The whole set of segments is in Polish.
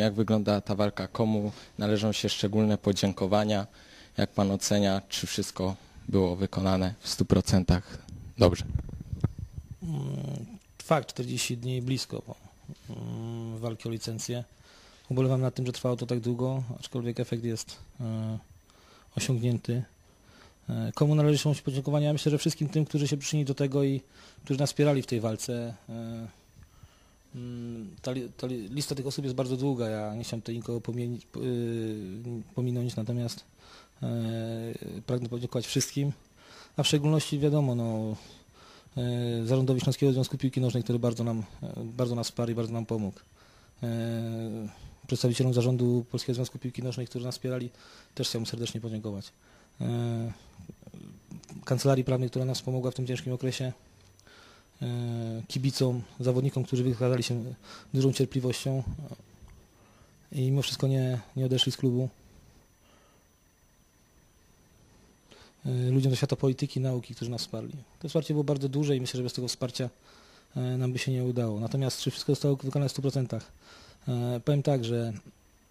Jak wygląda ta walka? Komu należą się szczególne podziękowania? Jak pan ocenia, czy wszystko było wykonane w 100% dobrze? Mm, Fakt, 40 dni blisko bo, mm, walki o licencję. Ubolewam nad tym, że trwało to tak długo, aczkolwiek efekt jest e, osiągnięty. E, Komu należą się podziękowania? Myślę, że wszystkim tym, którzy się przyczynili do tego i którzy nas wspierali w tej walce. Mm, Ta, ta li- lista tych osób jest bardzo długa, ja nie chciałem tutaj nikogo pomienić, y, pominąć, natomiast e, pragnę podziękować wszystkim, a w szczególności wiadomo, no, e, zarządowi Śląskiego Związku Piłki Nożnej, który bardzo nam, e, bardzo nas wsparł i bardzo nam pomógł. Przedstawicielom zarządu Polskiego Związku Piłki Nożnej, którzy nas wspierali, też chciałbym serdecznie podziękować. Kancelarii Prawnej, która nas pomogła w tym ciężkim okresie, kibicom, zawodnikom, którzy wykazali się dużą cierpliwością i mimo wszystko nie, nie odeszli z klubu. E, Ludziom ze świata polityki, nauki, którzy nas wsparli. To wsparcie było bardzo duże i myślę, że bez tego wsparcia e, nam by się nie udało. Natomiast czy wszystko zostało wykonane w 100%? E, Powiem tak, że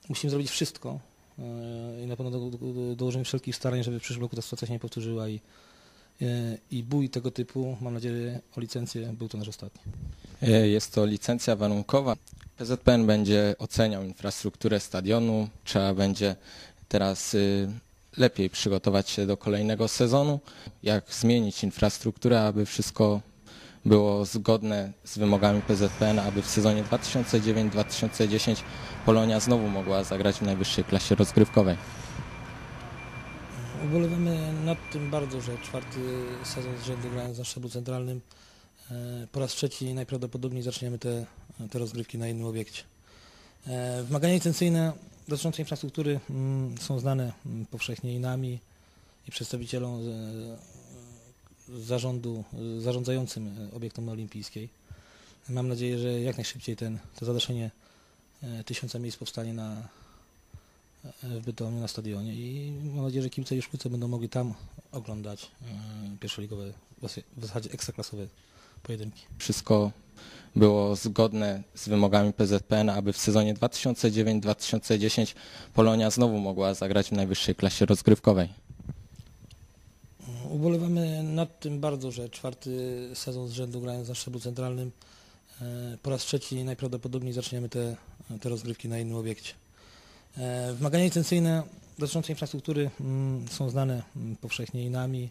musimy zrobić wszystko e, i na pewno do, do, dołożymy wszelkich starań, żeby w przyszłym roku ta sytuacja się nie powtórzyła i, e, i bój tego typu, mam nadzieję, o licencję był to nasz ostatni. E, Jest to licencja warunkowa. PZPN będzie oceniał infrastrukturę stadionu. Trzeba będzie teraz y, lepiej przygotować się do kolejnego sezonu. Jak zmienić infrastrukturę, aby wszystko było zgodne z wymogami PZPN, aby w sezonie 2009-2010 Polonia znowu mogła zagrać w najwyższej klasie rozgrywkowej. Ubolewamy nad tym bardzo, że czwarty sezon z rzędu grając na szczeblu centralnym e, po raz trzeci najprawdopodobniej zaczniemy te, te rozgrywki na innym obiekcie. E, Wymagania licencyjne dotyczące infrastruktury mm, są znane mm, powszechnie i nami, i przedstawicielom e, zarządu, zarządzającym obiektem olimpijskiej. Mam nadzieję, że jak najszybciej ten, to zadaszenie tysiąca miejsc powstanie na, w Bytomiu na stadionie i mam nadzieję, że kibice już wkrótce będą mogli tam oglądać e, pierwszoligowe, w zasadzie ekstraklasowe pojedynki. Wszystko było zgodne z wymogami PZPN, aby w sezonie 2009-2010 Polonia znowu mogła zagrać w najwyższej klasie rozgrywkowej. Ubolewamy nad tym bardzo, że czwarty sezon z rzędu grając na szczeblu centralnym e, po raz trzeci najprawdopodobniej zaczniemy te, te rozgrywki na innym obiekcie. E, Wymagania licencyjne dotyczące infrastruktury mm, są znane mm, powszechnie i nami,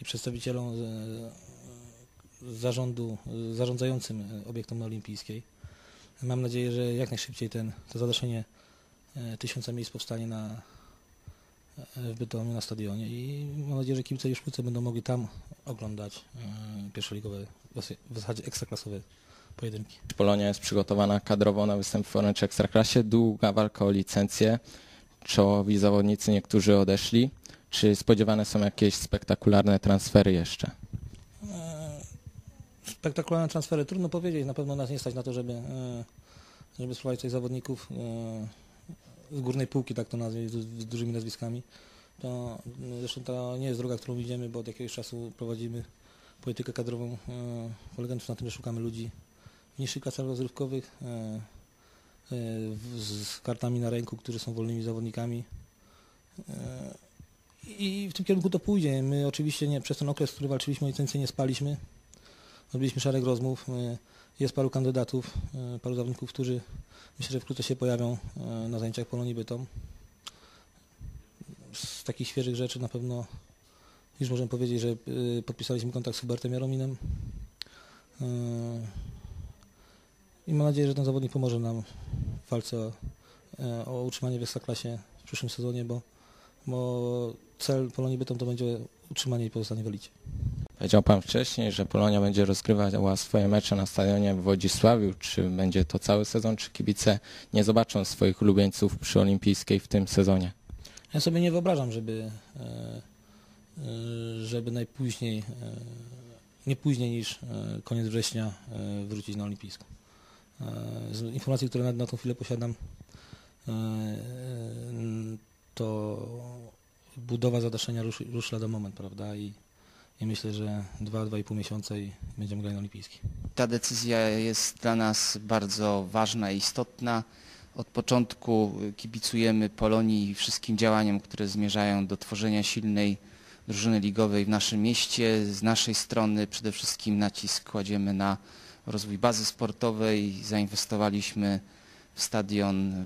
i przedstawicielom e, zarządu, e, zarządzającym obiektem olimpijskiej. Mam nadzieję, że jak najszybciej ten, to zadaszenie e, tysiąca miejsc powstanie na, w Bytomiu na stadionie i mam nadzieję, że kibice już wkrótce będą mogli tam oglądać pierwszoligowe, w zasadzie ekstraklasowe pojedynki. Polonia jest przygotowana kadrowo na występ w Orange Ekstraklasie. Długa walka o licencję. Czołowi zawodnicy niektórzy odeszli. Czy spodziewane są jakieś spektakularne transfery jeszcze? E, Spektakularne transfery, trudno powiedzieć, na pewno nas nie stać na to, żeby, e, żeby sprowadzić tutaj zawodników e, z górnej półki, tak to nazwę, z, dużymi nazwiskami. To, e, zresztą to nie jest droga, którą idziemy, bo od jakiegoś czasu prowadzimy politykę kadrową polegającą na tym, że szukamy ludzi niższych klasach rozrywkowych e, e, z kartami na ręku, którzy są wolnymi zawodnikami. E, I w tym kierunku to pójdzie. My oczywiście nie, przez ten okres, który walczyliśmy o licencję, nie spaliśmy. Odbyliśmy szereg rozmów. Jest paru kandydatów, paru zawodników, którzy myślę, że wkrótce się pojawią na zajęciach Polonii Bytom. Z takich świeżych rzeczy na pewno już możemy powiedzieć, że podpisaliśmy kontakt z Hubertem Jarominem. I mam nadzieję, że ten zawodnik pomoże nam w walce o, e, o utrzymanie w Ekstraklasie w przyszłym sezonie, bo, bo cel Polonii Bytom to będzie utrzymanie i pozostanie w elicie. Powiedział Pan wcześniej, że Polonia będzie rozgrywała swoje mecze na stadionie w Wodzisławiu. Czy będzie to cały sezon, czy kibice nie zobaczą swoich ulubieńców przy Olimpijskiej w tym sezonie? Ja sobie nie wyobrażam, żeby, e, e, żeby najpóźniej, nie później niż koniec września wrócić na olimpijską. E, Z informacji, które na, na tą chwilę posiadam, e, to budowa zadaszenia ruszy, ruszy lada moment, prawda? I, i myślę, że 2-2,5 miesiąca i będziemy grali na olimpijskiej. Ta decyzja jest dla nas bardzo ważna i istotna. Od początku kibicujemy Polonii i wszystkim działaniom, które zmierzają do tworzenia silnej drużyny ligowej w naszym mieście. Z naszej strony przede wszystkim nacisk kładziemy na rozwój bazy sportowej. Zainwestowaliśmy w stadion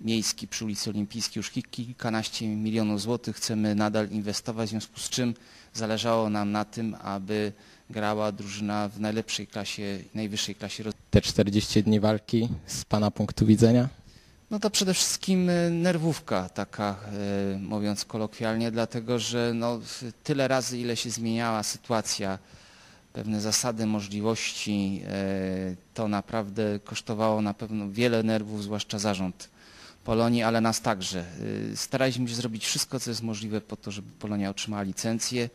miejski przy ulicy Olimpijskiej już kilkanaście milionów złotych. Chcemy nadal inwestować, w związku z czym zależało nam na tym, aby grała drużyna w najlepszej klasie, najwyższej klasie. Te 40 dni walki z Pana punktu widzenia? No to przede wszystkim e, nerwówka taka, e, mówiąc kolokwialnie, dlatego że no, tyle razy, ile się zmieniała sytuacja, pewne zasady, możliwości, e, to naprawdę kosztowało na pewno wiele nerwów, zwłaszcza zarząd Polonii, ale nas także. Staraliśmy się zrobić wszystko, co jest możliwe po to, żeby Polonia otrzymała licencję.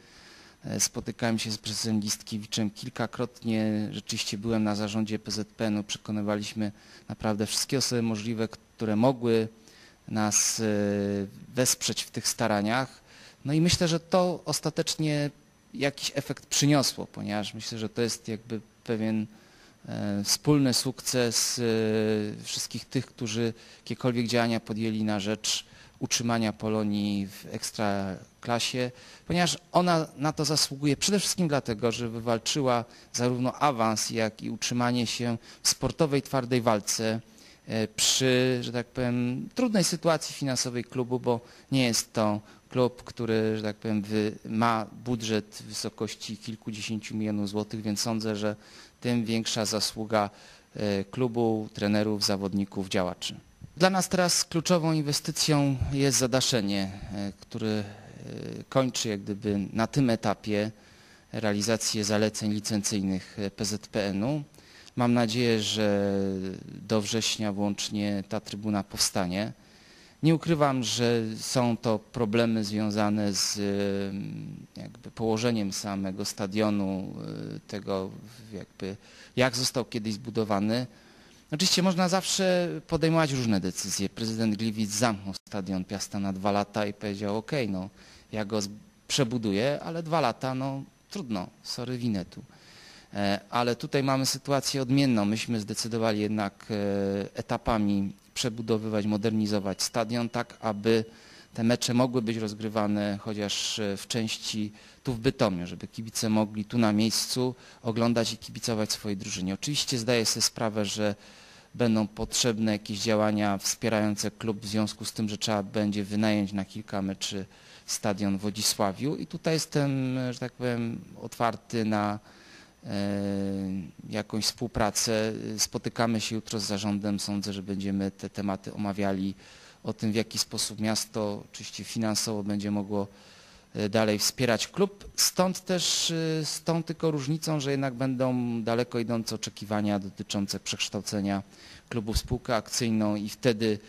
Spotykałem się z prezesem Listkiewiczem kilkakrotnie, rzeczywiście byłem na zarządzie PZPN-u, przekonywaliśmy naprawdę wszystkie osoby możliwe, które mogły nas e, wesprzeć w tych staraniach. No i myślę, że to ostatecznie jakiś efekt przyniosło, ponieważ myślę, że to jest jakby pewien e, wspólny sukces e, wszystkich tych, którzy jakiekolwiek działania podjęli na rzecz utrzymania Polonii w ekstraklasie, ponieważ ona na to zasługuje przede wszystkim dlatego, że wywalczyła zarówno awans, jak i utrzymanie się w sportowej, twardej walce przy, że tak powiem, trudnej sytuacji finansowej klubu, bo nie jest to klub, który, że tak powiem, ma budżet w wysokości kilkudziesięciu milionów złotych, więc sądzę, że tym większa zasługa e, klubu, trenerów, zawodników, działaczy. Dla nas teraz kluczową inwestycją jest zadaszenie, e, który kończy jak gdyby na tym etapie realizację zaleceń licencyjnych PZPN-u. Mam nadzieję, że do września włącznie ta trybuna powstanie. Nie ukrywam, że są to problemy związane z jakby położeniem samego stadionu, y, tego jakby jak został kiedyś zbudowany. Oczywiście można zawsze podejmować różne decyzje. Prezydent Gliwic zamknął stadion Piasta na dwa lata i powiedział ok, no ja go przebuduję, ale dwa lata, no trudno, sorry winetu. E, ale tutaj mamy sytuację odmienną. Myśmy zdecydowali jednak e, etapami przebudowywać, modernizować stadion tak, aby te mecze mogły być rozgrywane chociaż e, w części tu w Bytomiu, żeby kibice mogli tu na miejscu oglądać i kibicować swojej drużynie. Oczywiście zdaję sobie sprawę, że będą potrzebne jakieś działania wspierające klub w związku z tym, że trzeba będzie wynająć na kilka meczy stadion w Wodzisławiu i tutaj jestem, że tak powiem, otwarty na E, jakąś współpracę. Spotykamy się jutro z zarządem. Sądzę, że będziemy te tematy omawiali o tym, w jaki sposób miasto oczywiście finansowo będzie mogło e, dalej wspierać klub. Stąd też e, z tą tylko różnicą, że jednak będą daleko idące oczekiwania dotyczące przekształcenia klubu w spółkę akcyjną i wtedy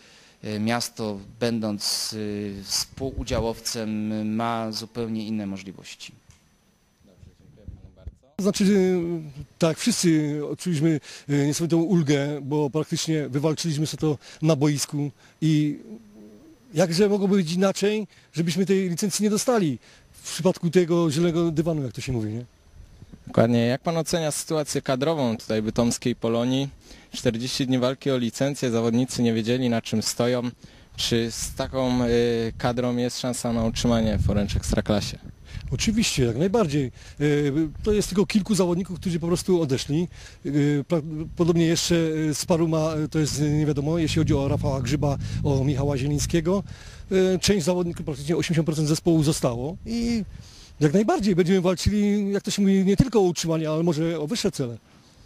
miasto będąc współudziałowcem ma zupełnie inne możliwości. Znaczy, e, tak, wszyscy odczuliśmy e, niesamowitą ulgę, bo praktycznie wywalczyliśmy sobie to na boisku i jakże mogło być inaczej, żebyśmy tej licencji nie dostali w przypadku tego zielonego dywanu, jak to się mówi, nie? Dokładnie. Jak pan ocenia sytuację kadrową tutaj bytomskiej Polonii? 40 dni walki o licencję, zawodnicy nie wiedzieli na czym stoją. Czy z taką y, kadrą jest szansa na utrzymanie w Orange Ekstraklasie? Oczywiście, jak najbardziej. E, to jest tylko kilku zawodników, którzy po prostu odeszli. E, podobnie jeszcze e, z paru ma, to jest nie wiadomo, jeśli chodzi o Rafała Grzyba, o Michała Zielińskiego. Część zawodników, praktycznie 80% zespołu zostało i jak najbardziej będziemy walczyli, jak to się mówi, nie tylko o utrzymanie, ale może o wyższe cele.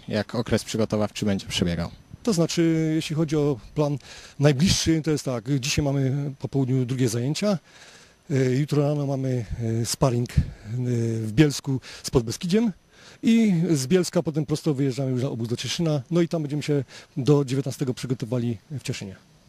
Jak okres przygotowawczy będzie przebiegał? To znaczy, jeśli chodzi o plan najbliższy, to jest tak, dzisiaj mamy po południu drugie zajęcia. E, jutro rano mamy e, sparring e, w Bielsku z Podbeskidziem i z Bielska potem prosto wyjeżdżamy już na obóz do Cieszyna. No i tam będziemy się do 19 przygotowali w Cieszynie.